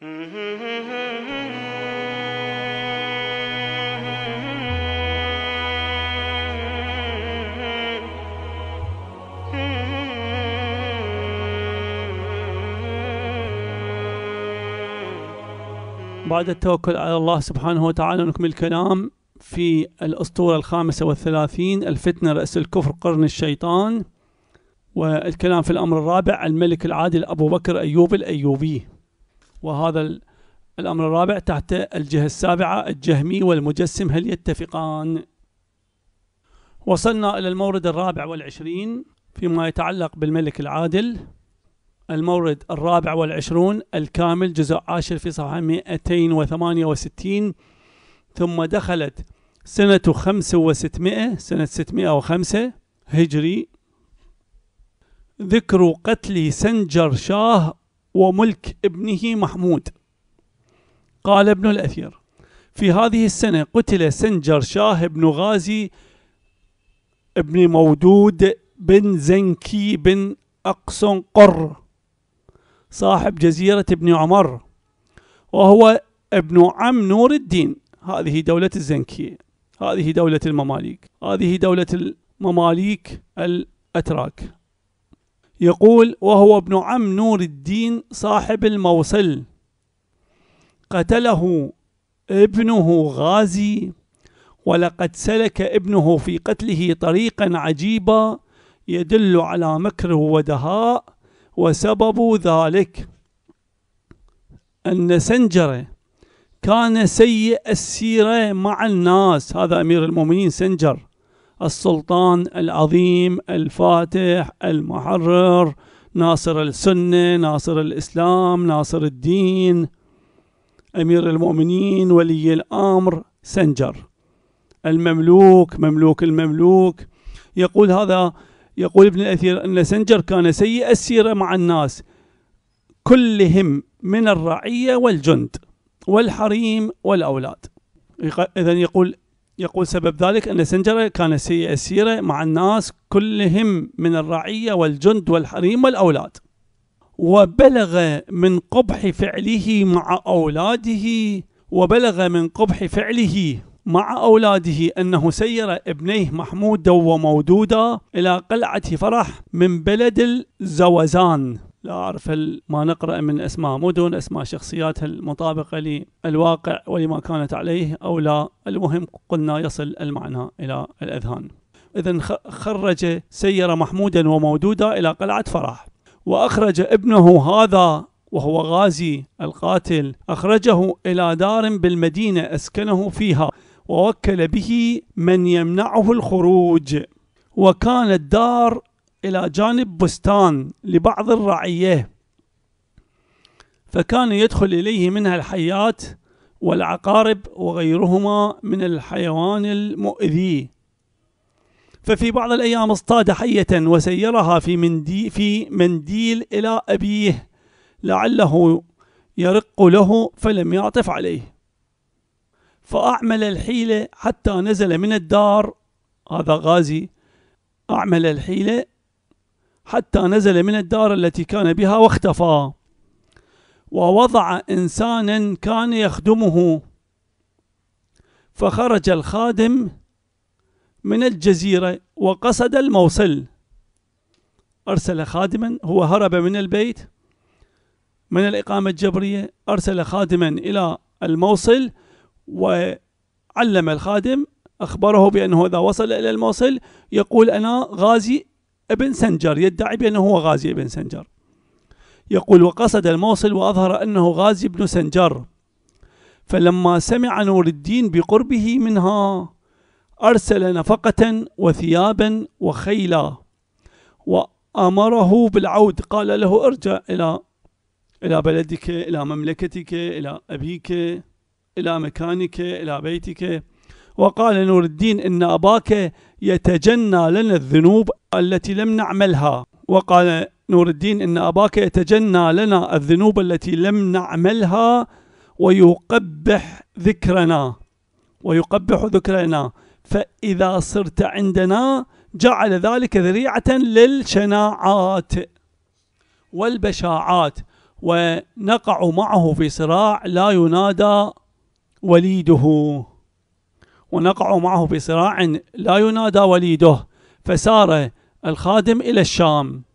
بعد التوكل على الله سبحانه وتعالى نكمل الكلام في الأسطورة الخامسة والثلاثين الفتنة رأس الكفر قرن الشيطان والكلام في الأمر الرابع الملك العادل أبو بكر أيوب الأيوبي. وهذا الأمر الرابع تحت الجهة السابعة الجهمي والمجسم هل يتفقان؟ وصلنا إلى المورد الرابع والعشرين فيما يتعلق بالملك العادل. المورد الرابع والعشرون الكامل جزء عاشر في صفحة 268 ثم دخلت سنة خمسة وستمائة سنة ستمائة وخمسة هجري. ذكر قتل سنجر شاه وملك ابنه محمود. قال ابن الأثير في هذه السنة قتل سنجر شاه بن غازي ابن مودود بن زنكي بن آق سنقر صاحب جزيرة ابن عمر وهو ابن عم نور الدين. هذه دولة الزنكية هذه دولة المماليك هذه دولة المماليك الأتراك. يقول وهو ابن عم نور الدين صاحب الموصل. قتله ابنه غازي ولقد سلك ابنه في قتله طريقا عجيبا يدل على مكره ودهاء وسبب ذلك. أن سنجرة كان سيء السيرة مع الناس. هذا أمير المؤمنين سنجر. السلطان العظيم الفاتح المحرر ناصر السنة ناصر الإسلام ناصر الدين أمير المؤمنين ولي الأمر سنجر. المملوك مملوك المملوك. يقول هذا يقول ابن الأثير أن سنجر كان سيء السيرة مع الناس كلهم من الرعية والجند والحريم والأولاد. إذا يقول يقول سبب ذلك أن سنجر كان سيء السيرة مع الناس كلهم من الرعية والجند والحريم والأولاد. وبلغ من قبح فعله مع أولاده وبلغ من قبح فعله مع أولاده أنه سير ابنيه محمود ومودودا إلى قلعة فرح من بلد الزوزان. لا أعرف هل ما نقرأ من أسماء مدن أسماء شخصيات المطابقة للواقع ولما كانت عليه أو لا. المهم قلنا يصل المعنى إلى الأذهان. إذا خرج سير محمودا ومودودا إلى قلعة فرح وأخرج ابنه هذا وهو غازي القاتل أخرجه إلى دار بالمدينة أسكنه فيها ووكل به من يمنعه الخروج. وكان الدار إلى جانب بستان لبعض الرعية. فكان يدخل إليه منها الحيات والعقارب وغيرهما من الحيوان المؤذي. ففي بعض الأيام اصطاد حية وسيرها في منديل, في منديل إلى أبيه لعله يرق له فلم يعطف عليه. فأعمل الحيلة حتى نزل من الدار. هذا غازي. أعمل الحيلة حتى نزل من الدار التي كان بها واختفى. ووضع إنسانا كان يخدمه. فخرج الخادم من الجزيرة وقصد الموصل. أرسل خادما هو هرب من البيت. من الإقامة الجبرية أرسل خادما إلى الموصل وعلم الخادم أخبره بأنه إذا وصل إلى الموصل يقول أنا غازي ابن سنجر يدعي بأنه هو غازي ابن سنجر. يقول وقصد الموصل وأظهر أنه غازي ابن سنجر. فلما سمع نور الدين بقربه منها أرسل نفقة وثيابا وخيلا وأمره بالعود. قال له ارجع إلى إلى بلدك إلى مملكتك إلى أبيك إلى مكانك إلى بيتك. وقال نور الدين إن أباك يتجنى لنا الذنوب التي لم نعملها. وقال نور الدين إن أباك يتجنى لنا الذنوب التي لم نعملها ويقبح ذكرنا ويقبح ذكرنا. فإذا صرت عندنا جعل ذلك ذريعة للشناعات والبشاعات ونقع معه في صراع لا ينادى وليده. ونقع معه في صراع لا ينادى وليده فسار الخادم إلى الشام.